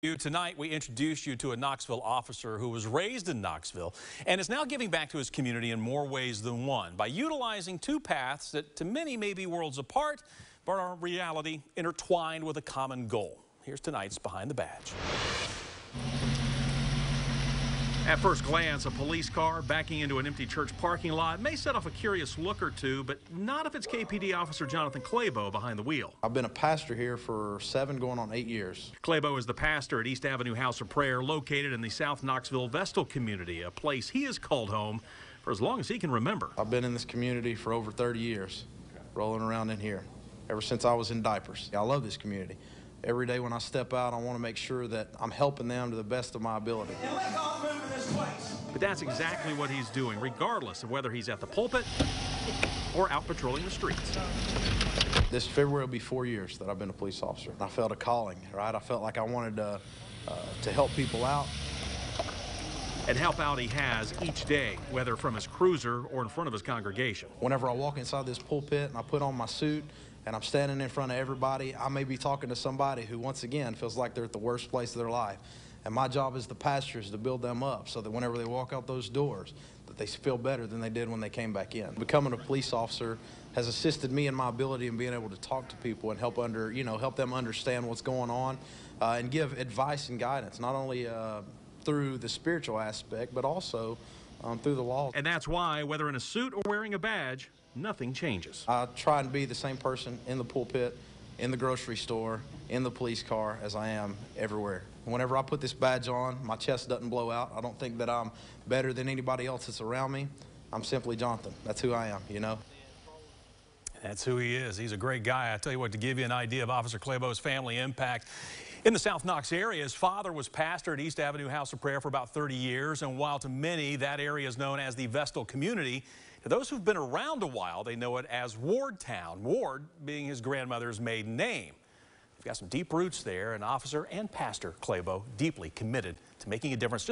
Tonight, we introduce you to a Knoxville officer who was raised in Knoxville and is now giving back to his community in more ways than one by utilizing two paths that to many may be worlds apart, but are in reality intertwined with a common goal. Here's tonight's Behind the Badge. At first glance, a police car backing into an empty church parking lot may set off a curious look or two, but not if it's KPD officer Jonathan Clabo behind the wheel. I've been a pastor here for seven, going on eight years. Clabo is the pastor at East Avenue House of Prayer, located in the South Knoxville Vestal community, a place he has called home for as long as he can remember. I've been in this community for over 30 years, rolling around in here, ever since I was in diapers. I love this community. Every day when I step out, I want to make sure that I'm helping them to the best of my ability. But that's exactly what he's doing, regardless of whether he's at the pulpit or out patrolling the streets. This February will be four years that I've been a police officer. I felt a calling, right? I felt like I wanted to, uh, to help people out. And help out he has each day, whether from his cruiser or in front of his congregation. Whenever I walk inside this pulpit and I put on my suit and I'm standing in front of everybody, I may be talking to somebody who, once again, feels like they're at the worst place of their life. And my job as the pastor is to build them up so that whenever they walk out those doors, that they feel better than they did when they came back in. Becoming a police officer has assisted me in my ability in being able to talk to people and help under, you know, help them understand what's going on uh, and give advice and guidance, not only uh, through the spiritual aspect, but also um, through the law. And that's why, whether in a suit or wearing a badge, nothing changes. I try and be the same person in the pulpit, in the grocery store, in the police car as I am everywhere. Whenever I put this badge on, my chest doesn't blow out. I don't think that I'm better than anybody else that's around me. I'm simply Jonathan. That's who I am, you know? That's who he is. He's a great guy. I tell you what, to give you an idea of Officer Clabo's family impact, in the South Knox area, his father was pastor at East Avenue House of Prayer for about 30 years, and while to many that area is known as the Vestal community, to those who've been around a while, they know it as Wardtown, Ward being his grandmother's maiden name. We've got some deep roots there, and Officer and Pastor Clabo deeply committed to making a difference.